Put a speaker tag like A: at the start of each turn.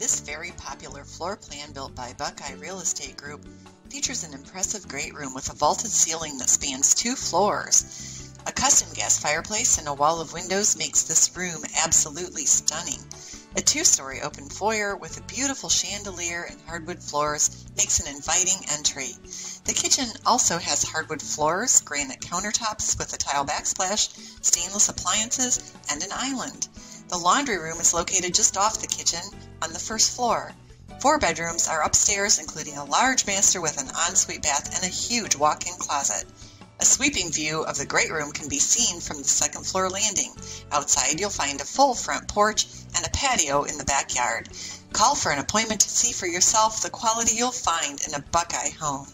A: This very popular floor plan built by Buckeye Real Estate Group features an impressive great room with a vaulted ceiling that spans two floors. A custom gas fireplace and a wall of windows makes this room absolutely stunning. A two-story open foyer with a beautiful chandelier and hardwood floors makes an inviting entry. The kitchen also has hardwood floors, granite countertops with a tile backsplash, stainless appliances, and an island. The laundry room is located just off the kitchen on the first floor. Four bedrooms are upstairs, including a large master with an ensuite bath and a huge walk-in closet. A sweeping view of the great room can be seen from the second floor landing. Outside, you'll find a full front porch and a patio in the backyard. Call for an appointment to see for yourself the quality you'll find in a Buckeye home.